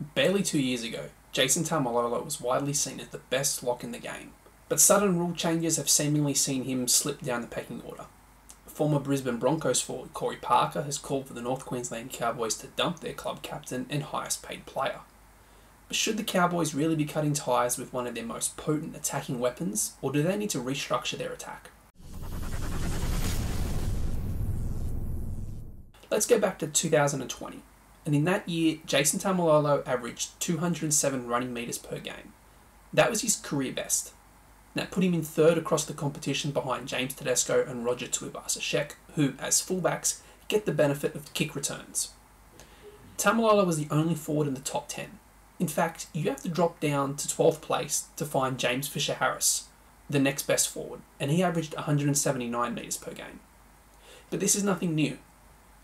Barely two years ago, Jason Taumalolo was widely seen as the best lock in the game, but sudden rule changes have seemingly seen him slip down the pecking order. Former Brisbane Broncos forward Corey Parker has called for the North Queensland Cowboys to dump their club captain and highest paid player. But should the Cowboys really be cutting ties with one of their most potent attacking weapons, or do they need to restructure their attack? Let's go back to 2020, and in that year, Jason Taumalolo averaged 207 running metres per game. That was his career best. That put him in third across the competition behind James Tedesco and Roger Tuivasa-Sheck, who, as fullbacks, get the benefit of kick returns. Taumalolo was the only forward in the top 10. In fact, you have to drop down to 12th place to find James Fisher Harris, the next best forward, and he averaged 179 metres per game. But this is nothing new.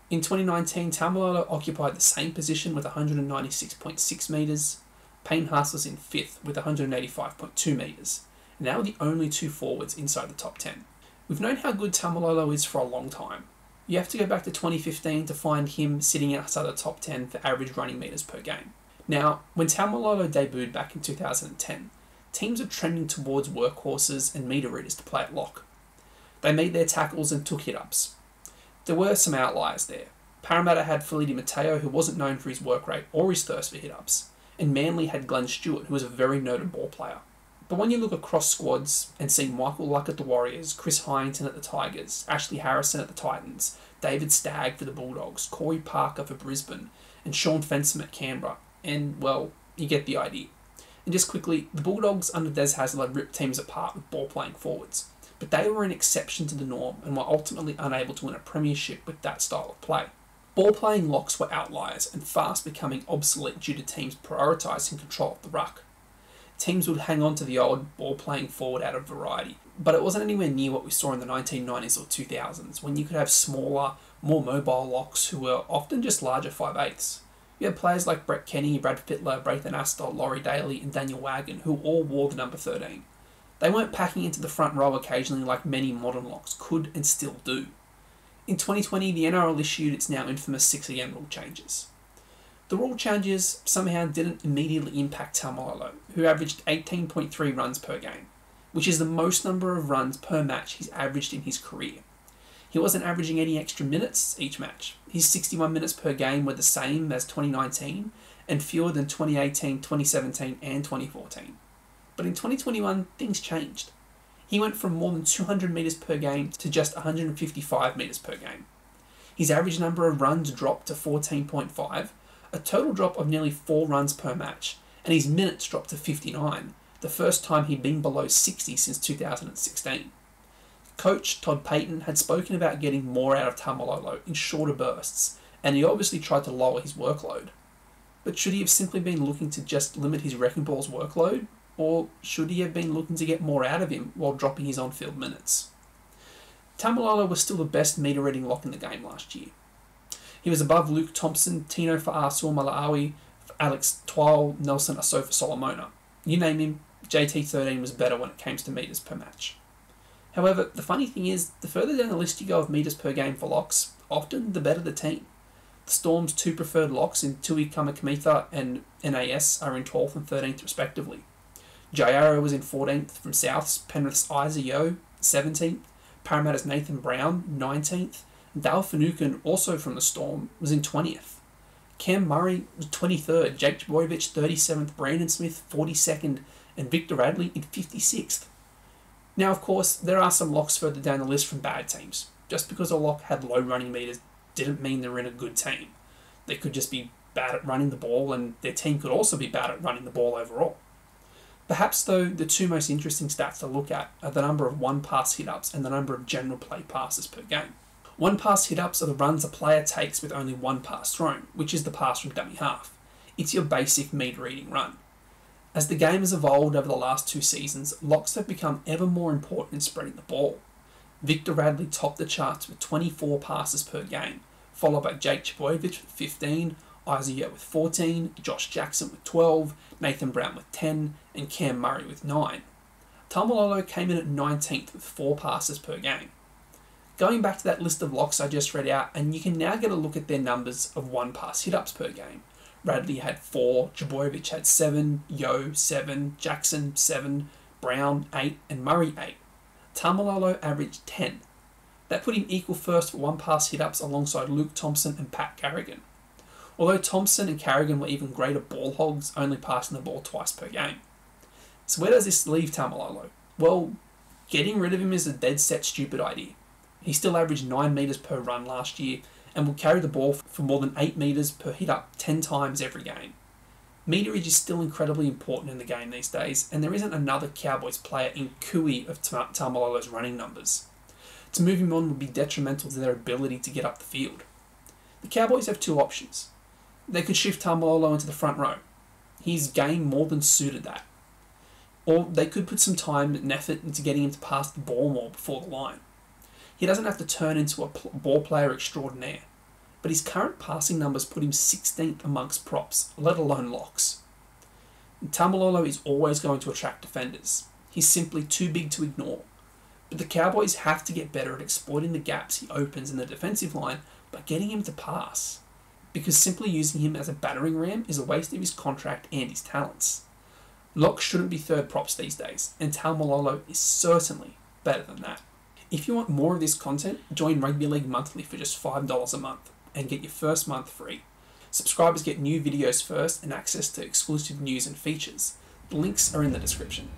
In 2019, Taumalolo occupied the same position with 196.6 metres. Payne Haas was in fifth with 185.2 metres. And they were the only two forwards inside the top 10. We've known how good Taumalolo is for a long time. You have to go back to 2015 to find him sitting outside the top 10 for average running metres per game. Now, when Taumalolo debuted back in 2010, teams were trending towards workhorses and meter readers to play at lock. They made their tackles and took hit ups, there were some outliers there. Parramatta had Feleti Mateo, who wasn't known for his work rate or his thirst for hit ups, and Manly had Glenn Stewart, who was a very noted ball player. But when you look across squads and see Michael Luck at the Warriors, Chris Heighington at the Tigers, Ashley Harrison at the Titans, David Stagg for the Bulldogs, Corey Parker for Brisbane, and Shaun Fensom at Canberra, and well, you get the idea. And just quickly, the Bulldogs under Des Hasler ripped teams apart with ball playing forwards but they were an exception to the norm and were ultimately unable to win a premiership with that style of play. Ball playing locks were outliers and fast becoming obsolete due to teams prioritising control of the ruck. Teams would hang on to the old ball playing forward out of variety, but it wasn't anywhere near what we saw in the 1990s or 2000s when you could have smaller, more mobile locks who were often just larger 5'8s. You had players like Brett Kenny, Brad Fittler, Braithen Astor, Laurie Daley, and Daniel Wagon who all wore the number 13. They weren't packing into the front row occasionally like many modern locks could and still do. In 2020, the NRL issued its now infamous 6 again rule changes. The rule changes somehow didn't immediately impact Taumalolo, who averaged 18.3 runs per game, which is the most number of runs per match he's averaged in his career. He wasn't averaging any extra minutes each match. His 61 minutes per game were the same as 2019 and fewer than 2018, 2017, and 2014. But in 2021, things changed. He went from more than 200 metres per game to just 155 metres per game. His average number of runs dropped to 14.5, a total drop of nearly 4 runs per match, and his minutes dropped to 59, the first time he'd been below 60 since 2016. Coach Todd Payten had spoken about getting more out of Taumalolo in shorter bursts, and he obviously tried to lower his workload. But should he have simply been looking to just limit his wrecking ball's workload? Or should he have been looking to get more out of him while dropping his on field minutes? Taumalolo was still the best meter reading lock in the game last year. He was above Luke Thompson, Tino Fa'asuamaleaui, Malawi, Alex Twal, Nelson Asofa Solomona. You name him, JT13 was better when it came to meters per match. However, the funny thing is, the further down the list you go of meters per game for locks, often the better the team. The Storm's two preferred locks in Tui Kamikamica and NAS are in 12th and 13th respectively. Jai Arrow was in 14th from Souths, Penrith's Isaah Yeo, 17th, Parramatta's Nathan Brown, 19th, and Dale Finucane, also from the Storm, was in 20th. Cam Murray was 23rd, Jake Trbojevic 37th, Brandon Smith 42nd, and Victor Radley in 56th. Now, of course, there are some locks further down the list from bad teams. Just because a lock had low running meters didn't mean they're in a good team. They could just be bad at running the ball, and their team could also be bad at running the ball overall. Perhaps, though, the two most interesting stats to look at are the number of one pass hit ups and the number of general play passes per game. One pass hit ups are the runs a player takes with only one pass thrown, which is the pass from dummy half. It's your basic meter reading run. As the game has evolved over the last two seasons, locks have become ever more important in spreading the ball. Victor Radley topped the charts with 24 passes per game, followed by Jake Trbojevic with 15, Isaah with 14, Josh Jackson with 12, Nathan Brown with 10, and Cam Murray with 9. Taumalolo came in at 19th with 4 passes per game. Going back to that list of locks I just read out, and you can now get a look at their numbers of one pass hit ups per game. Radley had four, Trbojevic had seven, Yeo seven, Jackson seven, Brown eight, and Murray eight. Taumalolo averaged 10. That put him equal first for one pass hit ups alongside Luke Thompson and Pat Carrigan. Although Thompson and Carrigan were even greater ball hogs, only passing the ball twice per game. So where does this leave Taumalolo? Well, getting rid of him is a dead set stupid idea. He still averaged 9 metres per run last year and will carry the ball for more than 8 metres per hit up 10 times every game. Meterage is still incredibly important in the game these days, and there isn't another Cowboys player in cooey of Taumalolo's running numbers. To move him on would be detrimental to their ability to get up the field. The Cowboys have two options. They could shift Taumalolo into the front row. His game more than suited that. Or they could put some time and effort into getting him to pass the ball more before the line. He doesn't have to turn into a ball player extraordinaire but his current passing numbers put him 16th amongst props, let alone locks. Taumalolo is always going to attract defenders. He's simply too big to ignore. But the Cowboys have to get better at exploiting the gaps he opens in the defensive line by getting him to pass. Because simply using him as a battering ram is a waste of his contract and his talents. Locks shouldn't be third props these days, and Taumalolo is certainly better than that. If you want more of this content, join Rugby League Monthly for just $5 a month and get your first month free. Subscribers get new videos first and access to exclusive news and features. The links are in the description.